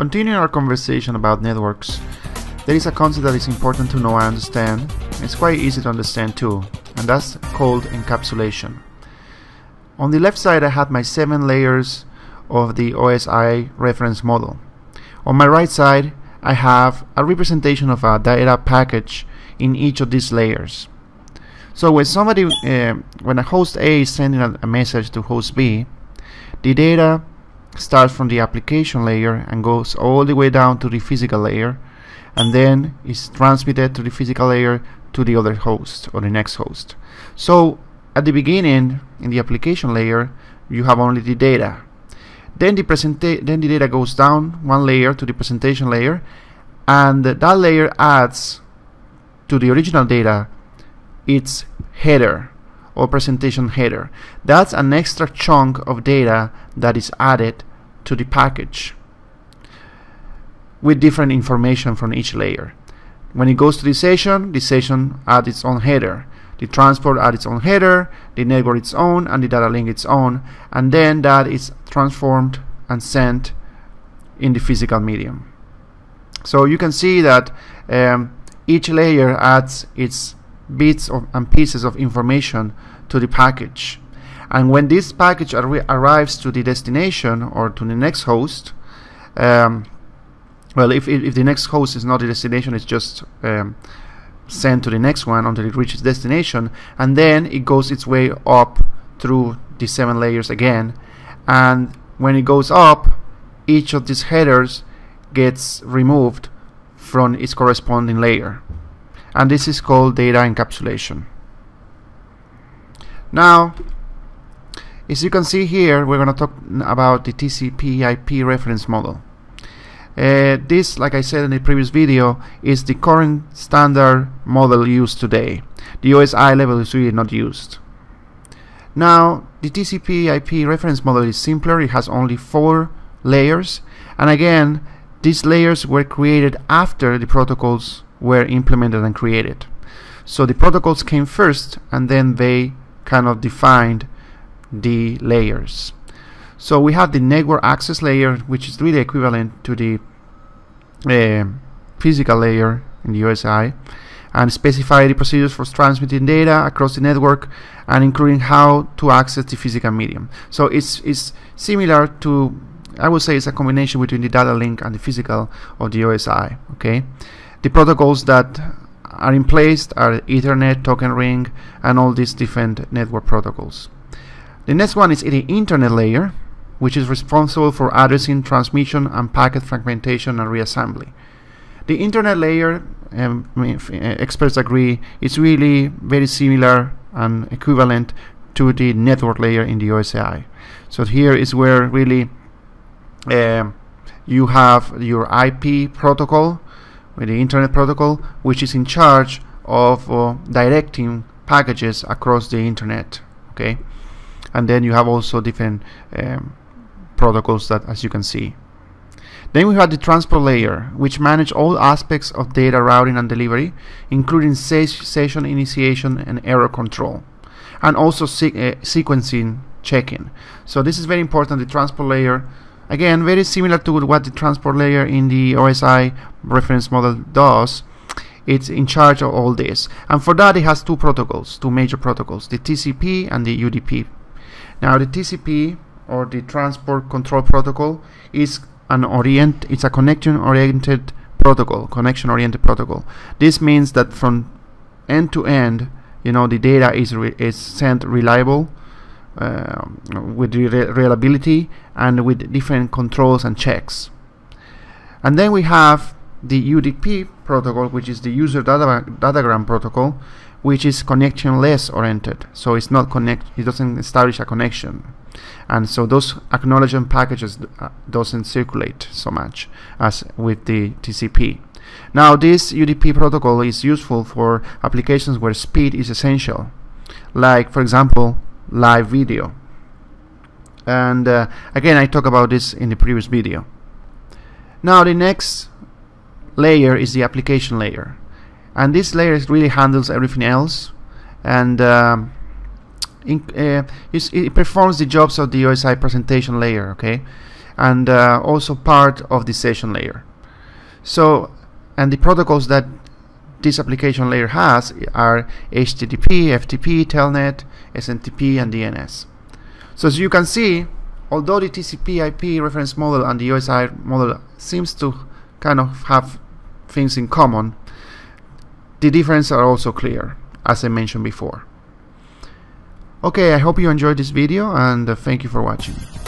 Continuing our conversation about networks, there is a concept that is important to know and understand. It's quite easy to understand too, and that's called encapsulation. On the left side, I had my seven layers of the OSI reference model. On my right side, I have a representation of a data package in each of these layers. So when somebody, uh, when a host A is sending a, a message to host B, the data starts from the application layer and goes all the way down to the physical layer and then is transmitted to the physical layer to the other host or the next host. So at the beginning in the application layer you have only the data. Then the presenta- then the data goes down one layer to the presentation layer and that layer adds to the original data its header or presentation header. That's an extra chunk of data that is added to the package with different information from each layer. When it goes to the session, the session adds its own header. The transport adds its own header, the network its own, and the data link its own, and then that is transformed and sent in the physical medium. So you can see that um, each layer adds its bits of, and pieces of information to the package. And when this package ar arrives to the destination or to the next host, um, well, if, if the next host is not the destination, it's just um, sent to the next one until it reaches destination, and then it goes its way up through the seven layers again. And when it goes up, each of these headers gets removed from its corresponding layer. And this is called data encapsulation. Now, as you can see here, we're going to talk about the TCP IP reference model. Uh, this, like I said in the previous video, is the current standard model used today. The OSI level is really not used. Now, the TCP IP reference model is simpler, it has only four layers, and again, these layers were created after the protocols were implemented and created. So the protocols came first, and then they kind of defined the layers. So we have the network access layer, which is really equivalent to the uh, physical layer in the OSI, and specify the procedures for transmitting data across the network and including how to access the physical medium. So it's, it's similar to, I would say it's a combination between the data link and the physical of the OSI. Okay, The protocols that are in place are Ethernet, Token Ring, and all these different network protocols. The next one is the internet layer, which is responsible for addressing, transmission, and packet fragmentation and reassembly. The internet layer, um, experts agree, is really very similar and equivalent to the network layer in the OSI. So here is where really uh, you have your IP protocol, with the internet protocol, which is in charge of uh, directing packages across the internet. Okay, and then you have also different um, protocols that, as you can see. Then we have the transport layer, which manages all aspects of data routing and delivery, including session initiation and error control, and also se uh, sequencing checking. So this is very important. The transport layer, again, very similar to what the transport layer in the OSI reference model does. It's in charge of all this, and for that it has two protocols, two major protocols: the TCP and the UDP. Now the TCP or the transport control protocol is an orient it's a connection oriented protocol connection oriented protocol this means that from end to end you know the data is is sent reliable with re reliability and with different controls and checks. And then we have the UDP protocol which is the user data datagram protocol which is connectionless oriented. So it's not connect it doesn't establish a connection. And so those acknowledgement packages uh, doesn't circulate so much as with the TCP. Now this UDP protocol is useful for applications where speed is essential, like for example live video. And uh, again I talked about this in the previous video. Now the next layer is the application layer and this layer really handles everything else and um, in, uh, it performs the jobs of the OSI presentation layer okay and uh, also part of the session layer. So, and the protocols that this application layer has are HTTP, FTP, Telnet, SMTP, and DNS. So as you can see, although the TCP IP reference model and the OSI model seems to kind of have things in common, the differences are also clear, as I mentioned before. Okay, I hope you enjoyed this video and uh, thank you for watching.